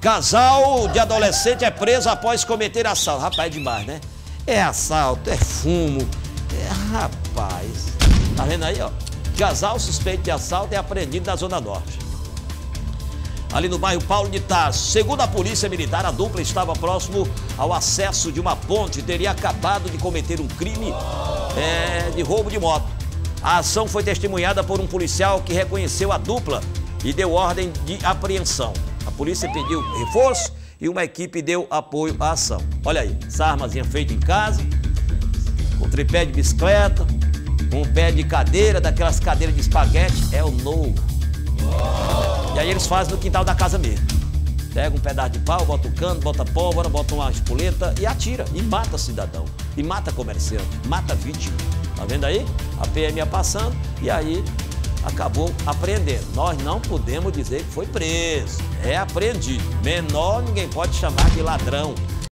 Casal de adolescente é preso após cometer assalto. Rapaz, é demais, né? É assalto, é fumo. É, rapaz. Tá vendo aí, ó? Casal suspeito de assalto é apreendido na Zona Norte. Ali no bairro Paulo de Tarso. Segundo a polícia militar, a dupla estava próximo ao acesso de uma ponte e teria acabado de cometer um crime é, de roubo de moto. A ação foi testemunhada por um policial que reconheceu a dupla e deu ordem de apreensão. A polícia pediu reforço e uma equipe deu apoio à ação. Olha aí, essa armazinha feita em casa, com tripé de bicicleta, com um pé de cadeira, daquelas cadeiras de espaguete, é o novo. E aí eles fazem no quintal da casa mesmo. Pega um pedaço de pau, bota o cano, bota pólvora, bota uma espoleta e atira. E mata cidadão. E mata comerciante. Mata vítima. Tá vendo aí? A PM ia passando e aí acabou apreendendo. Nós não podemos dizer que foi preso, é apreendido. Menor ninguém pode chamar de ladrão.